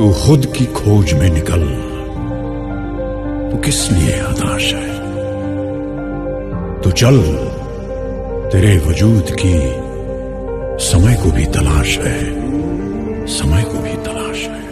तू खुद की खोज में निकल। तू किस लिए आदाश है? तू चल, तेरे वजूद की समय को भी तलाश है। समय को भी तलाश है।